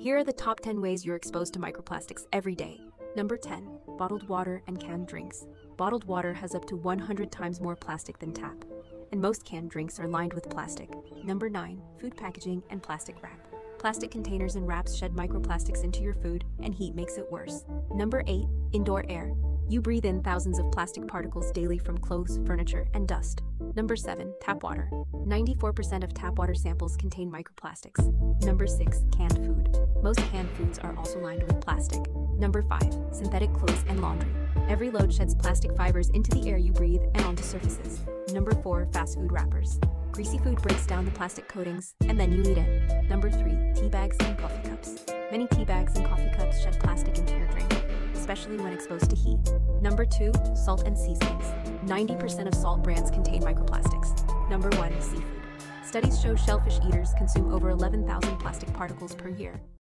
Here are the top 10 ways you're exposed to microplastics every day. Number 10. Bottled water and canned drinks. Bottled water has up to 100 times more plastic than tap, and most canned drinks are lined with plastic. Number 9. Food packaging and plastic wrap. Plastic containers and wraps shed microplastics into your food, and heat makes it worse. Number 8. Indoor air. You breathe in thousands of plastic particles daily from clothes, furniture, and dust. Number 7. Tap water. 94% of tap water samples contain microplastics. Number 6. Canned food. Most canned foods are also lined with plastic. Number 5. Synthetic clothes and laundry. Every load sheds plastic fibers into the air you breathe and onto surfaces. Number 4. Fast food wrappers. Greasy food breaks down the plastic coatings, and then you eat it. Number 3. Tea bags and coffee cups. Many tea bags and coffee cups shed plastic especially when exposed to heat. Number 2. Salt and seasonings. 90% of salt brands contain microplastics. Number 1. Seafood. Studies show shellfish eaters consume over 11,000 plastic particles per year.